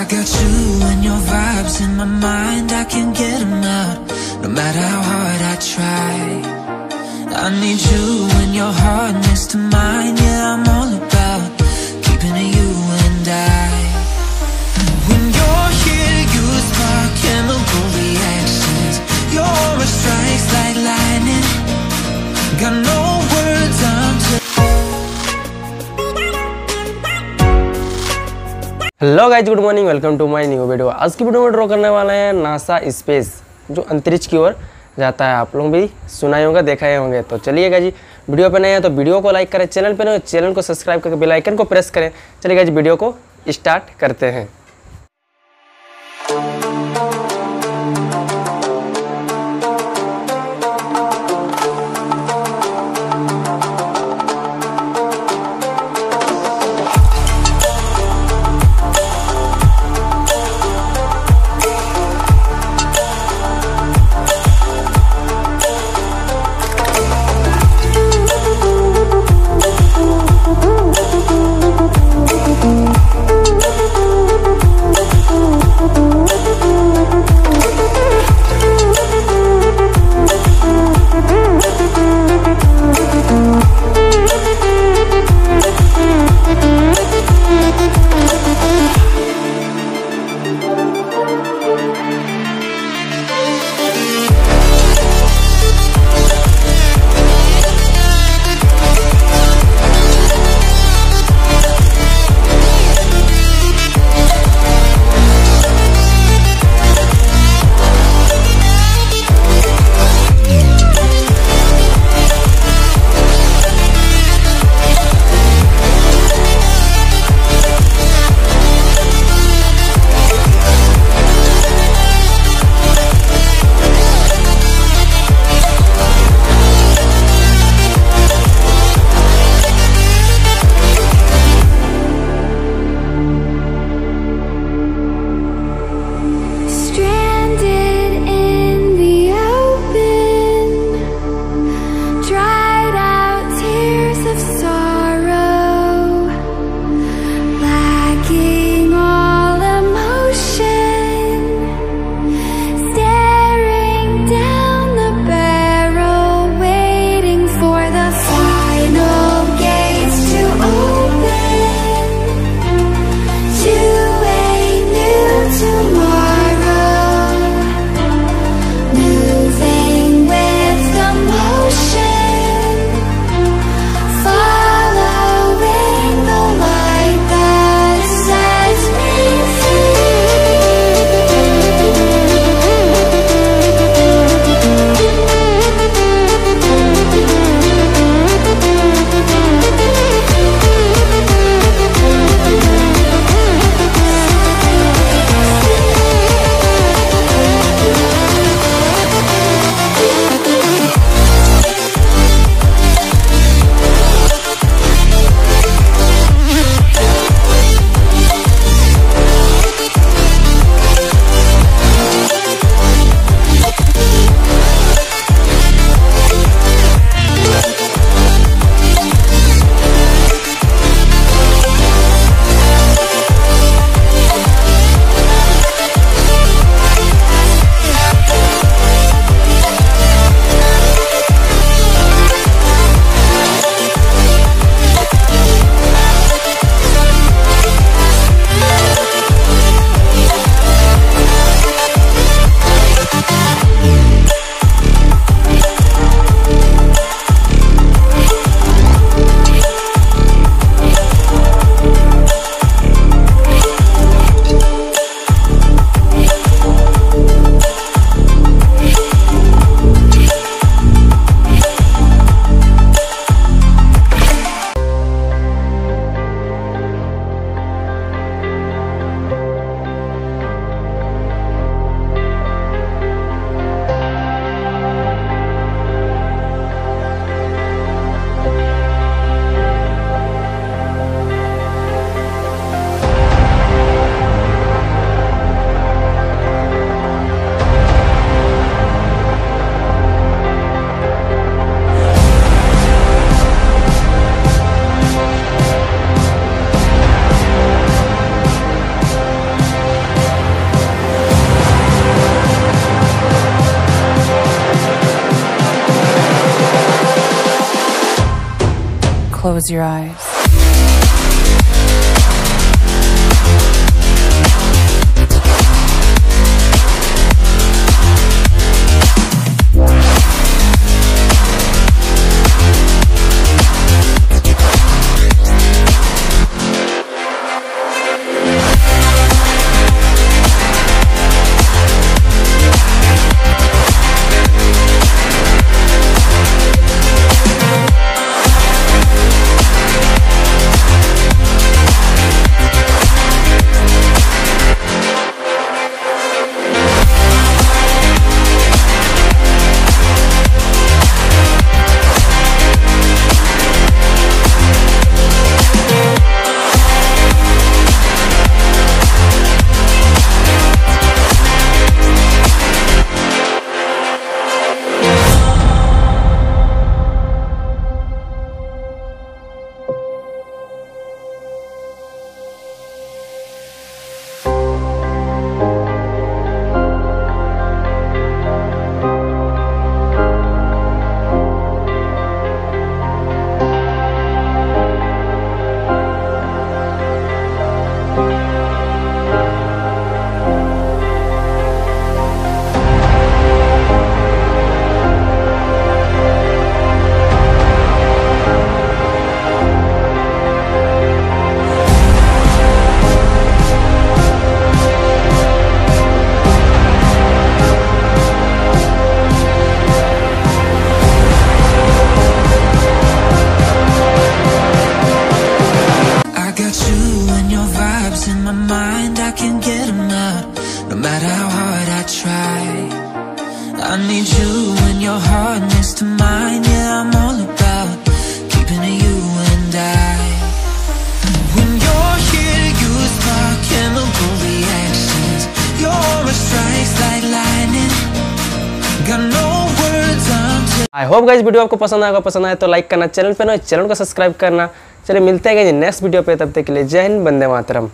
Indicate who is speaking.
Speaker 1: I got you and your vibes in my mind, I can't get them out. No matter how hard I try. I need you and your heart next to mine. Yeah, I'm all about keeping it you and I.
Speaker 2: Hello guys good morning welcome to my new video आज की video में draw करने वाला है NASA space जो अंतरिक्ष की ओर जाता है। आप लोग भी सुनाए होंगे, देखाए होंगे। तो चलिएगा जी वीडियो पर नए हैं तो वीडियो को लाइक करें चैनल पर नए चैनल को सब्सक्राइब करके बेल आइकन को प्रेस करें। चलिएगा जी वीडियो को स्टार्ट करते हैं।
Speaker 1: Close your eyes.
Speaker 2: I hope guys video आपको पसंद आएगा पसंद आए तो लाइक करना, चैनल पे ना चैनल को सब्सक्राइब करना। चलिए मिलते हैं नेक्स्ट वीडियो पे, तब तक के लिए जय हिंद बंदे मातरम।